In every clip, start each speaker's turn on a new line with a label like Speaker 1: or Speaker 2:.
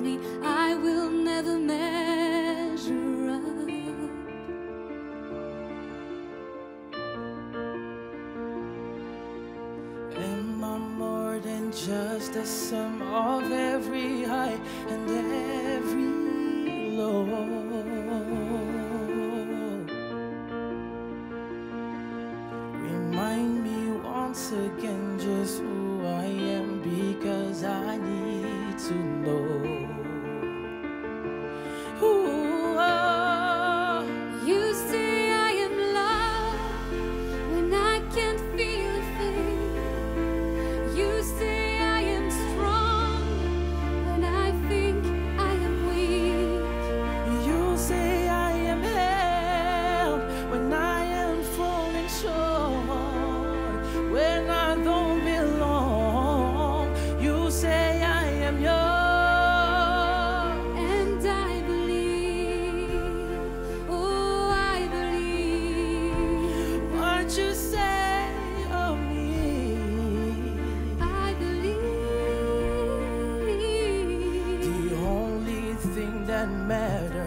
Speaker 1: me, I will
Speaker 2: never measure up. Am I
Speaker 1: more
Speaker 2: than just
Speaker 1: the sum of
Speaker 2: every high and
Speaker 1: every low? Remind me once
Speaker 3: again just matter.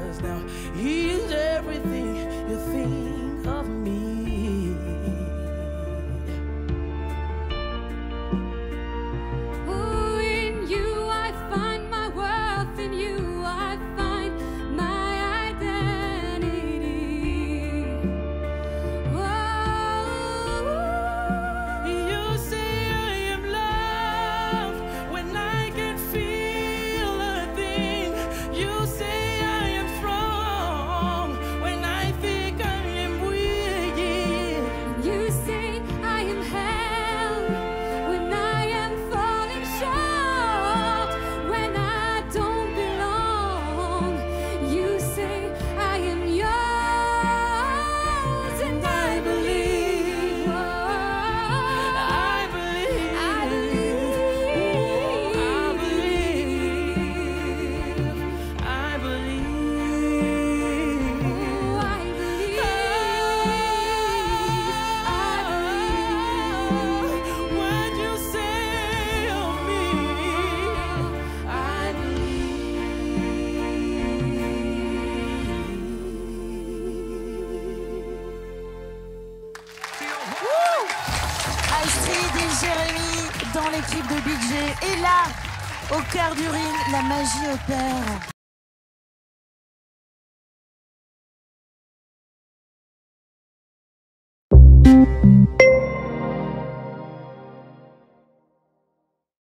Speaker 3: dans l'équipe de BJ Et là, au cœur du ring, la magie opère.